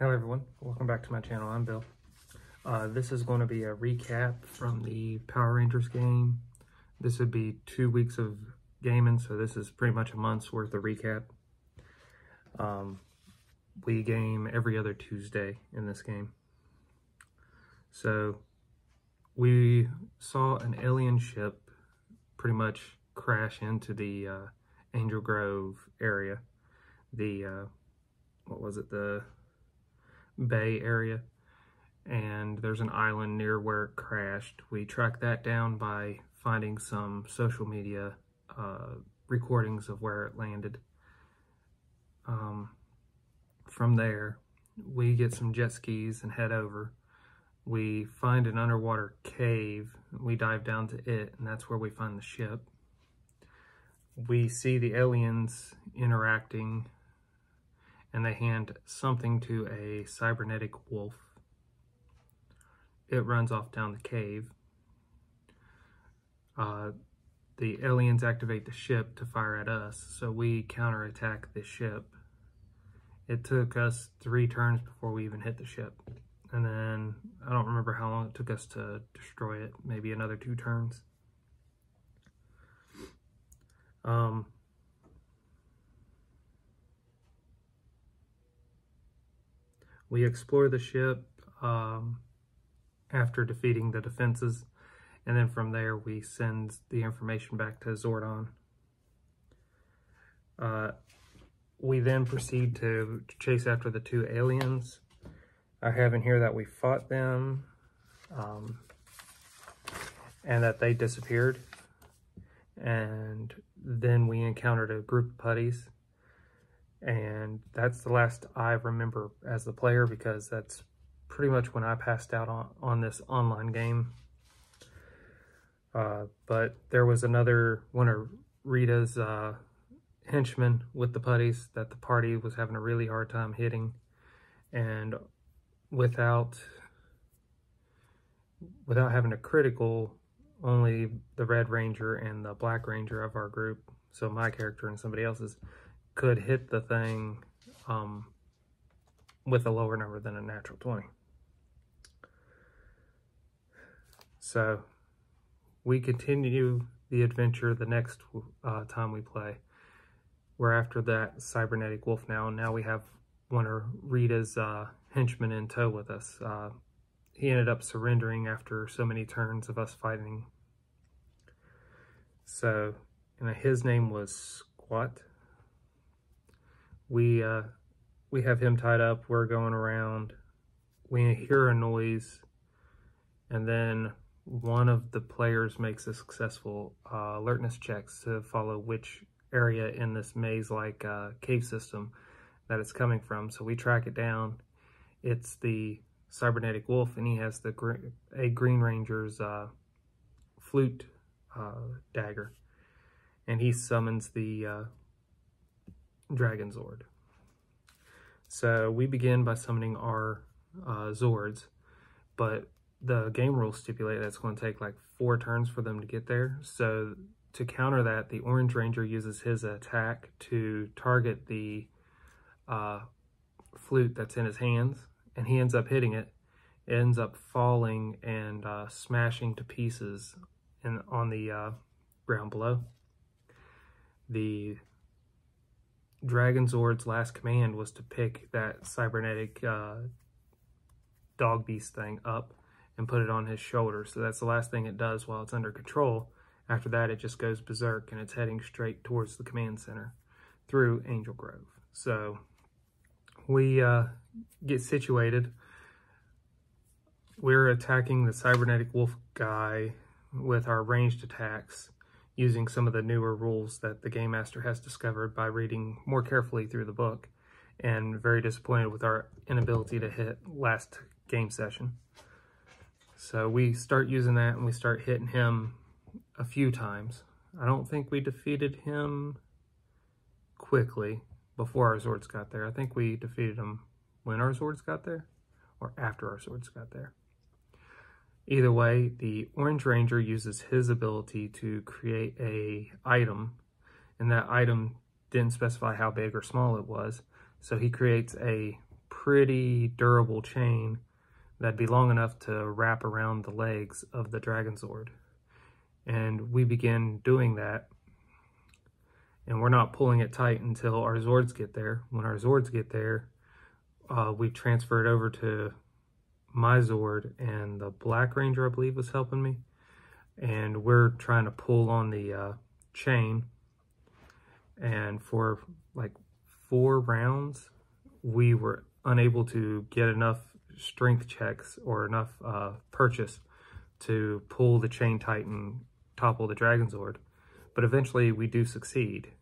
Hello everyone, welcome back to my channel, I'm Bill. Uh, this is going to be a recap from the Power Rangers game. This would be two weeks of gaming, so this is pretty much a month's worth of recap. Um, we game every other Tuesday in this game. So, we saw an alien ship pretty much crash into the uh, Angel Grove area. The, uh, what was it, the Bay area. And there's an island near where it crashed. We tracked that down by finding some social media uh, recordings of where it landed. Um, from there, we get some jet skis and head over. We find an underwater cave. We dive down to it, and that's where we find the ship we see the aliens interacting and they hand something to a cybernetic wolf. It runs off down the cave. Uh, the aliens activate the ship to fire at us, so we counterattack the ship. It took us three turns before we even hit the ship. And then, I don't remember how long it took us to destroy it, maybe another two turns. Um, we explore the ship um, after defeating the defenses, and then from there we send the information back to Zordon. Uh, we then proceed to chase after the two aliens. I have in here that we fought them um, and that they disappeared. And then we encountered a group of putties and that's the last I remember as the player because that's pretty much when I passed out on, on this online game. Uh, but there was another one of Rita's uh, henchmen with the putties that the party was having a really hard time hitting. And without without having a critical, only the Red Ranger and the Black Ranger of our group, so my character and somebody else's, could hit the thing um, with a lower number than a natural 20. So we continue the adventure the next uh, time we play. We're after that cybernetic wolf now, and now we have one of Rita's uh, henchmen in tow with us. Uh, he ended up surrendering after so many turns of us fighting. So, and his name was Squatt. We uh, we have him tied up. We're going around. We hear a noise, and then one of the players makes a successful uh, alertness checks to follow which area in this maze-like uh, cave system that it's coming from. So we track it down. It's the cybernetic wolf, and he has the a Green Ranger's uh, flute uh, dagger, and he summons the uh, Dragon Zord. So we begin by summoning our uh, Zords, but the game rules stipulate that it's going to take like four turns for them to get there. So to counter that, the Orange Ranger uses his attack to target the uh, flute that's in his hands, and he ends up hitting it. It ends up falling and uh, smashing to pieces in, on the uh, ground below. The Dragon Zord's last command was to pick that cybernetic uh, dog beast thing up and put it on his shoulder. So that's the last thing it does while it's under control. After that, it just goes berserk and it's heading straight towards the command center through Angel Grove. So we uh, get situated. We're attacking the cybernetic wolf guy with our ranged attacks using some of the newer rules that the Game Master has discovered by reading more carefully through the book and very disappointed with our inability to hit last game session. So we start using that and we start hitting him a few times. I don't think we defeated him quickly before our Zords got there. I think we defeated him when our Zords got there or after our Zords got there. Either way, the Orange Ranger uses his ability to create a item, and that item didn't specify how big or small it was. So he creates a pretty durable chain that'd be long enough to wrap around the legs of the Dragon Zord. And we begin doing that. And we're not pulling it tight until our Zords get there. When our Zords get there, uh, we transfer it over to my Zord and the Black Ranger, I believe, was helping me. And we're trying to pull on the uh, chain. And for like four rounds, we were unable to get enough strength checks or enough uh, purchase to pull the chain tight and topple the Dragon Zord. But eventually we do succeed.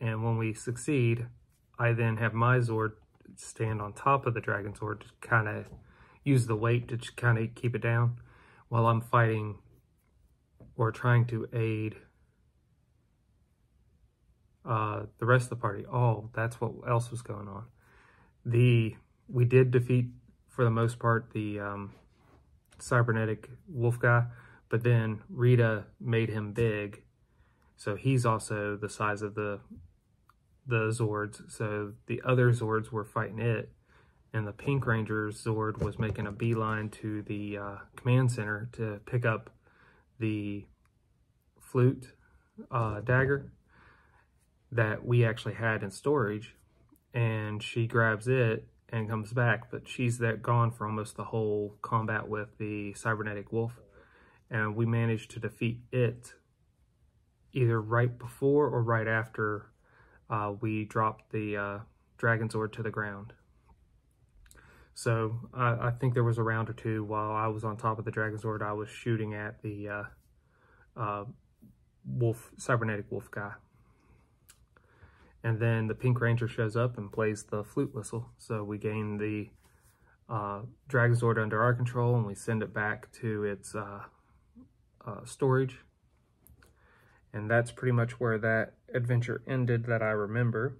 And when we succeed, I then have my Zord stand on top of the Dragon Zord to kind of use the weight to kind of keep it down while I'm fighting or trying to aid uh, the rest of the party. Oh, that's what else was going on. The we did defeat for the most part the um, cybernetic wolf guy, but then Rita made him big, so he's also the size of the the Zords. So the other Zords were fighting it, and the Pink Ranger's Zord was making a beeline to the uh, command center to pick up the flute uh, dagger that we actually had in storage and she grabs it and comes back, but she's that gone for almost the whole combat with the cybernetic wolf. And we managed to defeat it either right before or right after uh, we dropped the uh, Dragon Zord to the ground. So I think there was a round or two while I was on top of the Dragon Zord, I was shooting at the uh, uh wolf, cybernetic wolf guy. And then the Pink Ranger shows up and plays the flute whistle. So we gain the uh, Dragon Zord under our control and we send it back to its uh, uh, storage. And that's pretty much where that adventure ended that I remember.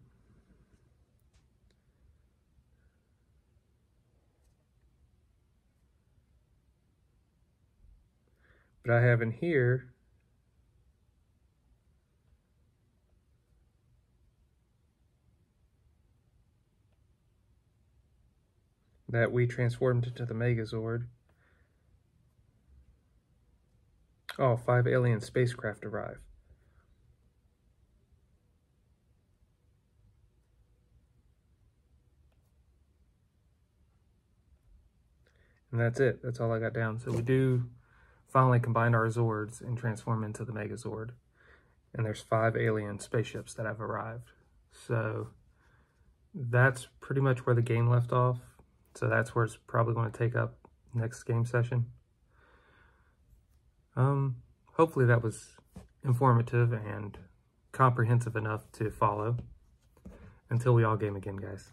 But I have in here that we transformed into the Megazord. Oh, five alien spacecraft arrive. And that's it. That's all I got down. So we do finally combine our Zords and transform into the Megazord. And there's five alien spaceships that have arrived. So that's pretty much where the game left off. So that's where it's probably going to take up next game session. Um, hopefully that was informative and comprehensive enough to follow. Until we all game again, guys.